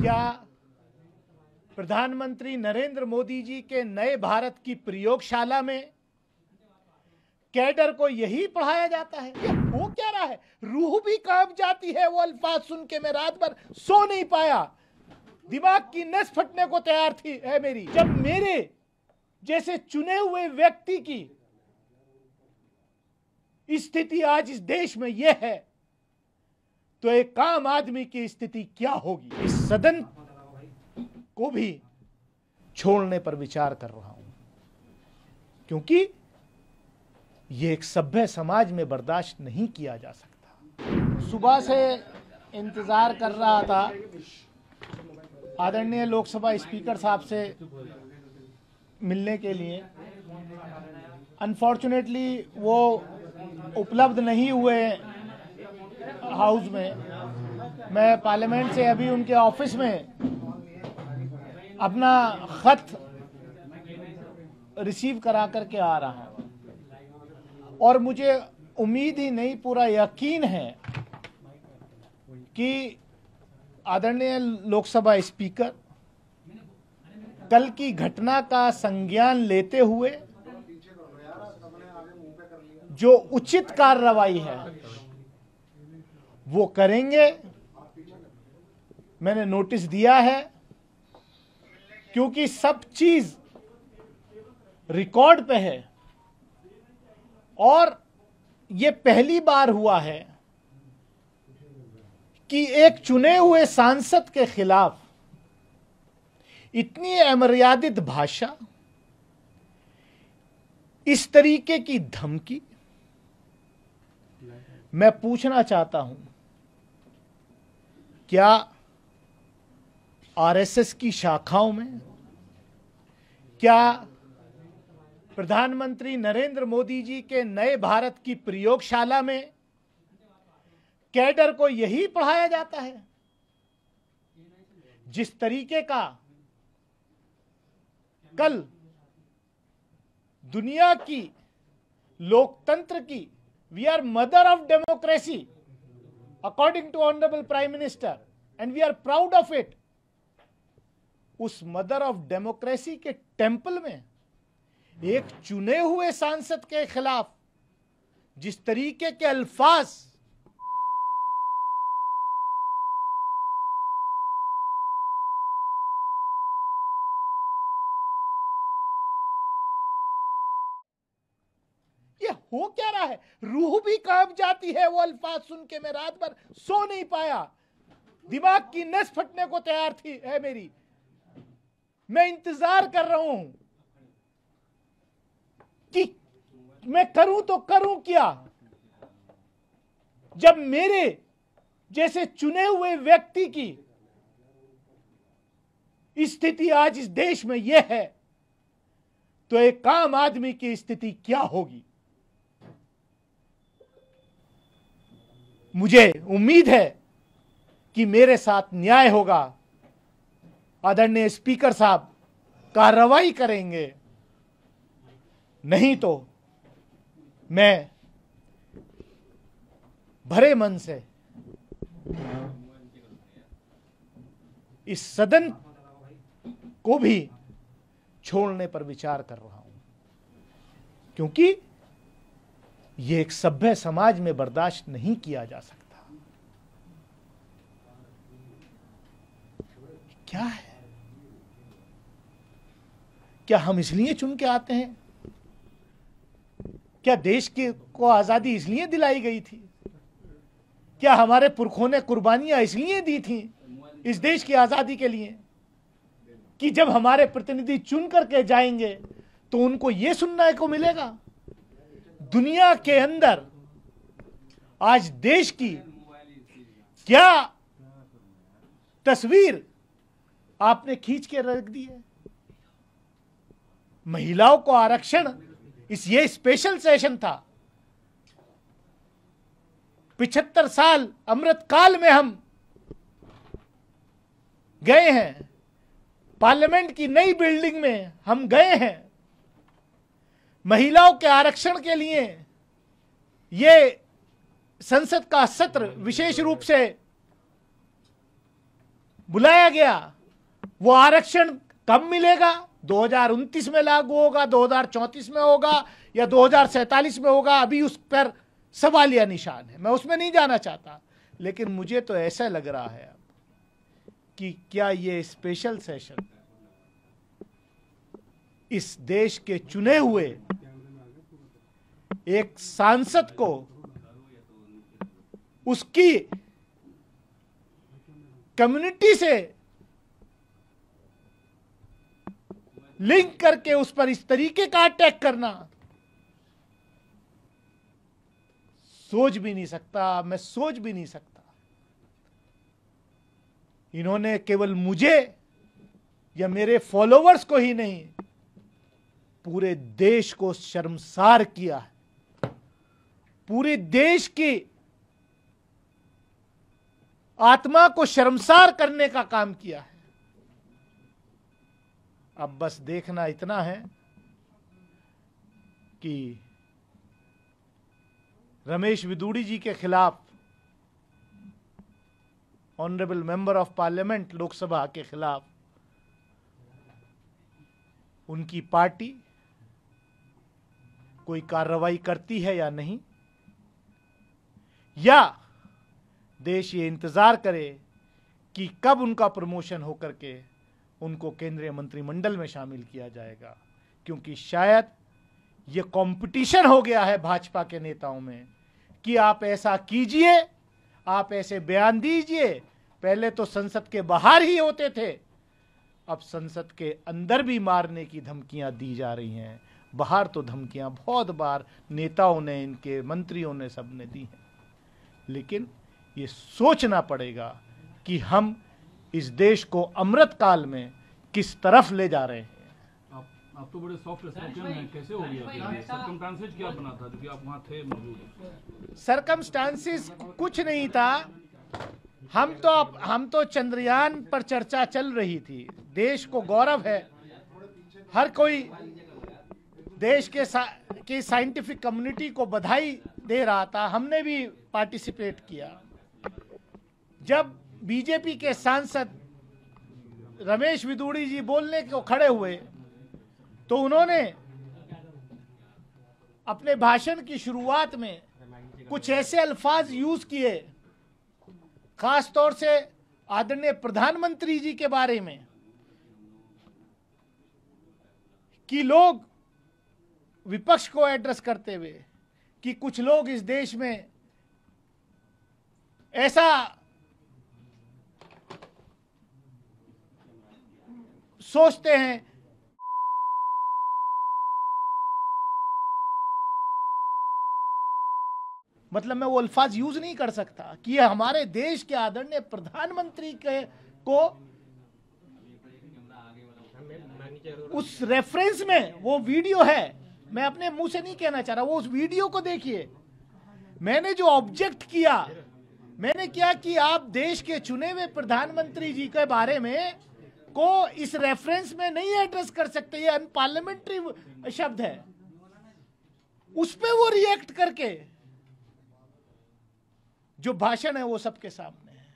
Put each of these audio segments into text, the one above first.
क्या प्रधानमंत्री नरेंद्र मोदी जी के नए भारत की प्रयोगशाला में कैडर को यही पढ़ाया जाता है? ये हो क्या रहा है? रूह भी काँप जाती है वो अल्फाज सुन के मैं रात भर सो नहीं पाया। दिमाग की नस फटने को तैयार थी, है मेरी। जब मेरे जैसे चुने हुए व्यक्ति की स्थिति आज इस देश में यह है तो एक आम आदमी की स्थिति क्या होगी? इस सदन को भी छोड़ने पर विचार कर रहा हूँ। क्योंकि ये एक सभ्य समाज में बर्दाश्त नहीं किया जा सकता। सुबह से इंतज़ार कर रहा था। आदरणीय लोकसभा स्पीकर साहब से मिलने के लिए। अनफॉर्चुनेटली वो उपलब्ध नहीं हुए हाउस में। मैं पार्लियामेंट से अभी उनके ऑफ़िस में अपना खत रिसीव करा करके आ रहा हूँ। और मुझे उम्मीद ही नहीं, पूरा यकीन है कि आदरणीय लोकसभा स्पीकर कल की घटना का संज्ञान लेते हुए जो उचित कार्रवाई है, वो करेंगे। मैंने नोटिस दिया है, क्योंकि सब चीज़ रिकॉर्ड पे है। और ये पहली बार हुआ है कि एक चुने हुए सांसद के खिलाफ इतनी अमर्यादित भाषा, इस तरीके की धमकी, मैं पूछना चाहता हूँ, क्या आरएसएस की शाखाओं में? क्या प्रधानमंत्री नरेंद्र मोदी जी के नए भारत की प्रयोगशाला में कैडर को यही पढ़ाया जाता है? जिस तरीके का कल दुनिया की लोकतंत्र की we are mother of democracy according to honourable prime minister and we are proud of it उस मदर ऑफ़ डेमोक्रेसी के टेंपल में एक चुने हुए सांसद के खिलाफ जिस तरीके के अल्फाज ये हो क्या रहा है? रूह भी काँप जाती है वो अल्फाज सुन के मैं रात भर सो नहीं पाया। दिमाग की नस फटने को तैयार थी, है मेरी। मैं इंतज़ार कर रहा हूँ कि मैं करूँ तो करूँ क्या? जब मेरे जैसे चुने हुए व्यक्ति की स्थिति आज इस देश में यह है तो एक आम आदमी की स्थिति क्या होगी? मुझे उम्मीद है कि मेरे साथ न्याय होगा। आदरणीय स्पीकर साहब कार्रवाई करेंगे। नहीं तो मैं भरे मन से इस सदन को भी छोड़ने पर विचार कर रहा हूँ, क्योंकि यह एक सभ्य समाज में बर्दाश्त नहीं किया जा सकता। क्या है? क्या हम इसलिए चुन के आते हैं? क्या देश के, को आज़ादी इसलिए दिलाई गई थी? क्या हमारे पुरखों ने कुर्बानियाँ इसलिए दी थी इस देश की आज़ादी के लिए कि जब हमारे प्रतिनिधि चुन करके जाएँगे तो उनको यह सुनने को मिलेगा? दुनिया के अंदर आज देश की क्या तस्वीर आपने खींच के रख दी है? महिलाओं को आरक्षण, इस ये स्पेशल सेशन था। पिछहत्तर साल अमृत काल में हम गए हैं। पार्लियामेंट की नई बिल्डिंग में हम गए हैं। महिलाओं के आरक्षण के लिए ये संसद का सत्र विशेष रूप से बुलाया गया। वो आरक्षण कब मिलेगा? 2029 में लागू होगा 2034 में होगा, या 2047 में होगा, अभी उस पर सवालिया निशान है। मैं उसमें नहीं जाना चाहता, लेकिन मुझे तो ऐसा लग रहा है कि क्या ये स्पेशल सेशन इस देश के चुने हुए एक सांसद को, उसकी कम्युनिटी से लिंक करके उस पर इस तरीके का अटैक करना। सोच भी नहीं सकता, मैं सोच भी नहीं सकता। इन्होंने केवल मुझे या मेरे फॉलोवर्स को ही नहीं, पूरे देश को शर्मसार किया है। पूरे देश की आत्मा को शर्मसार करने का काम किया है। अब बस देखना इतना है कि रमेश विदुड़ी जी के खिलाफ honourable member of parliament Lok Sabha के खिलाफ उनकी पार्टी कोई कार्रवाई करती है या नहीं? या देश ये इंतज़ार करे कि कब उनका प्रमोशन होकर के उनको केंद्रीय मंत्रिमंडल में शामिल किया जाएगा। क्योंकि शायद ये कंपटीशन हो गया है भाजपा के नेताओं में कि आप ऐसा कीजिए, आप ऐसे बयान दीजिए। पहले तो संसद के बाहर ही होते थे। अब संसद के अंदर भी मारने की धमकियाँ दी जा रही हैं। बाहर तो धमकियाँ बहुत बार नेताओं ने, इनके मंत्रियों ने सबने दी हैं। लेकिन ये सोचना पड़ेगा कि हम इस देश को अमृत काल में किस तरफ़ ले जा रहे हैं? आप आप तो बड़े सॉफ्ट हैं कैसे हो गया क्या बना था आप वहाँ थे मौजूद? सरकमस्टांसिस कुछ नहीं था। हम तो हम तो चंद्रयान पर चर्चा चल रही थी। देश को गौरव है। हर कोई देश के सा, की साइंटिफिक कम्युनिटी को बधाई दे रहा था। हमने भी पार्टिसिपेट किया। जब बीजेपी के सांसद रमेश विदुड़ी जी बोलने को खड़े हुए तो उन्होंने अपने भाषण की शुरुआत में कुछ ऐसे अल्फाज यूज़ किए खास तौर से आदरणीय प्रधानमंत्री जी के बारे में, कि लोग विपक्ष को एड्रेस करते हुए, कि कुछ लोग इस देश में ऐसा सोचते हैं। मतलब मैं वो अल्फाज यूज़ नहीं कर सकता कि ये हमारे देश के आदरणीय प्रधानमंत्री के, को उस रेफरेंस में वो वीडियो है। मैं अपने मुँह से नहीं कहना चाह रहा, वो उस वीडियो को देखिए। मैंने जो ऑब्जेक्ट किया, मैंने क्या कि आप देश के चुने हुए प्रधानमंत्री जी के बारे में को इस रेफरेंस में नहीं एड्रेस कर सकते ये अनपार्लियामेंट्री शब्द है। उस पर वो रिएक्ट करके जो भाषण है वो सबके सामने है।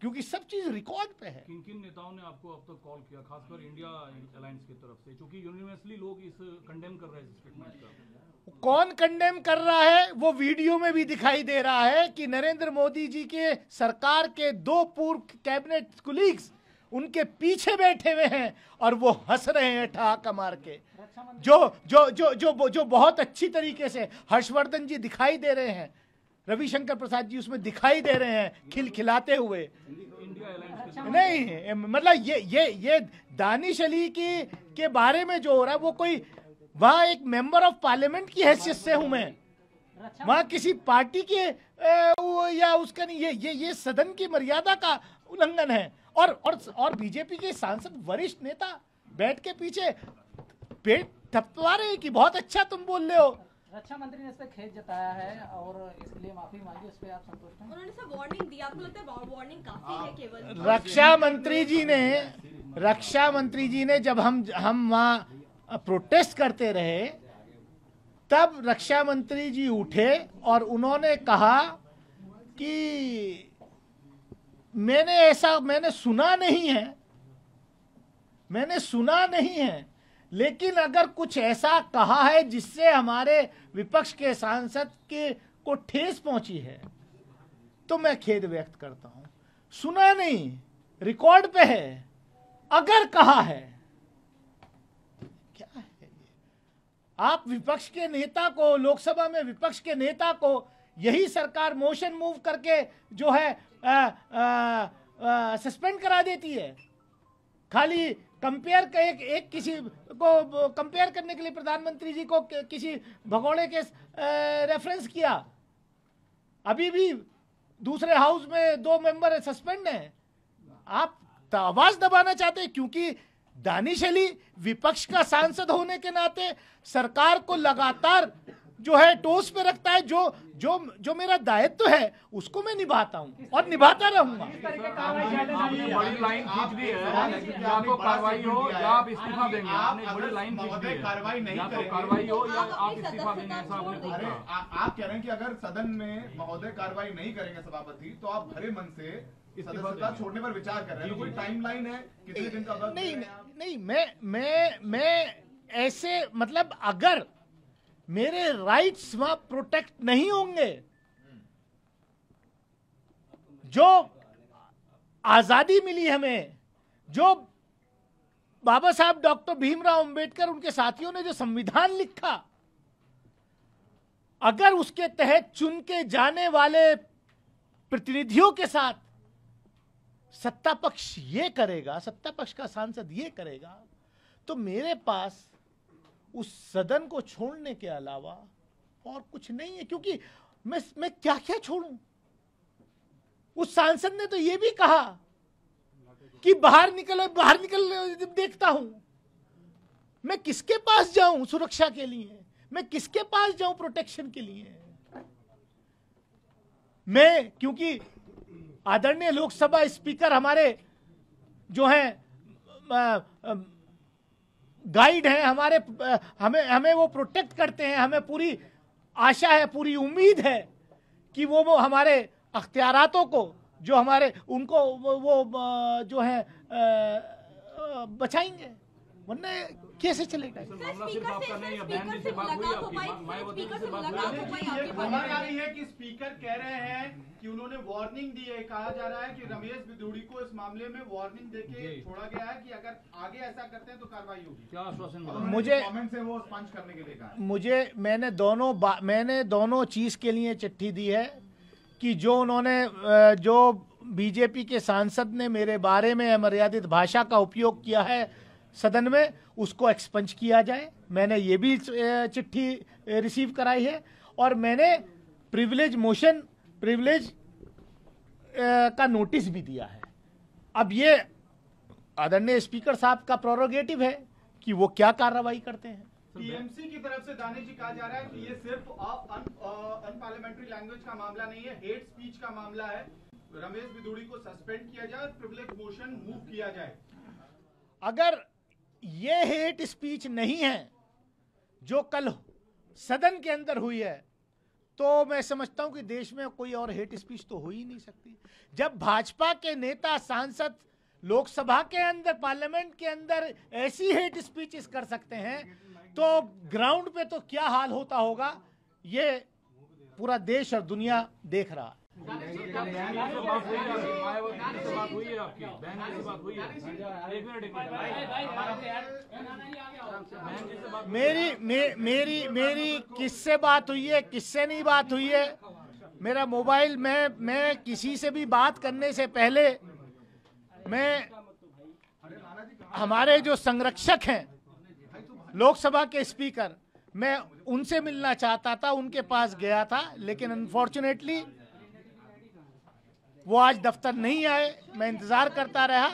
क्योंकि सब चीज़ रिकॉर्ड पे है। किन किन नेताओं ने आपको अब तक कॉल किया खासकर इंडिया अलायंस की तरफ़ से? क्योंकि यूनिवर्सली लोग इस कंडेम कर रहे हैं स्टेटमेंट का। कौन कंडेम कर रहा है वो वीडियो में भी दिखाई दे रहा है कि नरेंद्र मोदी जी के सरकार के दो पूर्व कैबिनेट कुलीग्स उनके पीछे बैठे हुए हैं और वो हंस रहे हैं ठहाका मार के। जो जो जो जो जो बहुत अच्छी तरीके से हर्षवर्धन जी दिखाई दे रहे हैं रविशंकर प्रसाद जी उसमें दिखाई दे रहे हैं खिलखिलाते हुए। नहीं मतलब ये ये ये दानिश अली की के बारे में जो हो रहा है वो कोई वहाँ एक मेंबर ऑफ़ पार्लियामेंट की हैसियत से हूँ मैं। वहाँ किसी पार्टी के या उसका नहीं ये ये ये सदन की मर्यादा का उल्लंघन है। और और और बीजेपी के सांसद वरिष्ठ नेता बैठ के पीछे पेट थपवा रहे कि बहुत अच्छा तुम बोल रहे हो। रक्षा मंत्री ने इस पे खेत जताया है और इसके लिए माफ़ी मांगी उस पे आप संतुष्ट हैं? उन्होंने सर वार्निंग दी आपको लगता है वार्निंग काफ़ी है केवल? रक्षा मंत्री जी ने रक्षा मंत्री जी ने जब हम हम वहाँ प्रोटेस्ट करते रहे तब रक्षा मंत्री जी उठे और उन्होंने कहा कि मैंने ऐसा, मैंने सुना नहीं है। मैंने सुना नहीं है। लेकिन अगर कुछ ऐसा कहा है जिससे हमारे विपक्ष के सांसद के को ठेस पहुँची है तो मैं खेद व्यक्त करता हूँ। सुना नहीं, रिकॉर्ड पे है। अगर कहा है, क्या है ये? आप विपक्ष के नेता को, लोकसभा में विपक्ष के नेता को यही सरकार मोशन मूव करके जो है सस्पेंड करा देती है। खाली कंपेयर का, एक एक किसी को कंपेयर करने के लिए प्रधानमंत्री जी को किसी भगोड़े के रेफरेंस किया। अभी भी दूसरे हाउस में दो मेंबर सस्पेंड हैं। आप आवाज़ दबाना चाहते हैं क्योंकि दानिश अली विपक्ष का सांसद होने के नाते सरकार को लगातार जो है टोस पे रखता है जो जो जो मेरा दायित्व तो है उसको मैं निभाता हूँ और निभाता रहूँगा। आपने बड़ी लाइन खींच दी है। या तो कार्रवाई या आप इस्तीफा देंगे। आपने बड़ी लाइन खींच दी कार्रवाई नहीं या तो करेंगे। कार्रवाई हो या आप कहा। आ, आप कह रहे हैं कि अगर सदन में महोदय कार्रवाई नहीं करेंगे सभापति तो आप भरे मन से सदस्यता छोड़ने पर विचार कर रहे हैं। तो कोई टाइमलाइन है? कितने दिन का नहीं? नहीं मैं मैं मैं ऐसे मतलब अगर मेरे राइट्स वहाँ प्रोटेक्ट नहीं होंगे। जो आज़ादी मिली हमें, जो बाबा साहब डॉक्टर भीमराव अंबेडकर उनके साथियों ने जो संविधान लिखा, अगर उसके तहत चुन के जाने वाले प्रतिनिधियों के साथ सत्ता पक्ष ये करेगा सत्ता पक्ष का सांसद ये करेगा तो मेरे पास उस सदन को छोड़ने के अलावा और कुछ नहीं है, क्योंकि मैं मैं क्या क्या छोड़ूं? उस सांसद ने तो ये भी कहा कि बाहर निकल बाहर निकल देखता हूँ, मैं किसके पास जाऊँ सुरक्षा के लिए? मैं किसके पास जाऊँ प्रोटेक्शन के लिए? मैं, क्योंकि आदरणीय लोकसभा स्पीकर हमारे जो हैं गाइड हैं हमारे हमें हमें वो प्रोटेक्ट करते हैं हमें पूरी आशा है पूरी उम्मीद है कि वो वो हमारे अख्तियारातों को जो हमारे उनको वो, वो जो है बचाएँगे। वरना कैसे चलेगा है हो हो है कि स्पीकर कह रहे हैं कि उन्होंने वार्निंग दी है। कहा जा रहा है कि रमेश बिदुड़ी को इस मामले में वार्निंग देके छोड़ा गया है कि अगर आगे ऐसा करते हैं तो कार्रवाई होगी। क्या आश्वासन मुझे- कमेंट से वो स्पंज करने के लिए कहा मुझे मैंने दोनों मैंने दोनों चीज़ के लिए चिट्ठी दी है कि जो उन्होंने जो बीजेपी के सांसद ने मेरे बारे में अमर्यादित भाषा का उपयोग किया है सदन में उसको एक्सपंज किया जाए। मैंने ये भी चिट्ठी रिसीव कराई है। और मैंने प्रिविलेज मोशन प्रिविलेज का नोटिस भी दिया है। अब ये आदरणीय स्पीकर साहब का प्रोरोगेटिव है कि वो क्या कार्रवाई करते हैं। टीएमसी की तरफ़ से दानिश जी कहा जा रहा है कि ये सिर्फ़ अनपार्लियामेंट्री लैंग्वेज का मामला नहीं है हेट स्पीच का मामला है। रमेश बिदुड़ी को सस्पेंड किया जाए प्रिविलेज मोशन मूव किया जाए। अगर ये हेट स्पीच नहीं है, जो कल सदन के अंदर हुई है तो मैं समझता हूँ कि देश में कोई और हेट स्पीच तो हो ही नहीं सकती। जब भाजपा के नेता, सांसद लोकसभा के अंदर, पार्लियामेंट के अंदर ऐसी हेट स्पीचेस कर सकते हैं तो ग्राउंड पे तो क्या हाल होता होगा, ये पूरा देश और दुनिया देख रहा है। आपकी? मायावती से बात हुई है एक मिनट मेरी मेरी मेरी किससे बात हुई है, किससे नहीं बात हुई है मेरा मोबाइल, मैं मैं किसी से भी बात करने से पहले मैं, हमारे जो संरक्षक हैं, लोकसभा के स्पीकर, मैं उनसे मिलना चाहता था, उनके पास गया था, लेकिन अनफॉर्चुनेटली वो आज दफ्तर नहीं आए, मैं इंतज़ार करता रहा,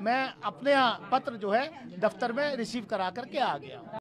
मैं अपने यहाँ पत्र जो है दफ्तर में रिसीव करा करके आ गया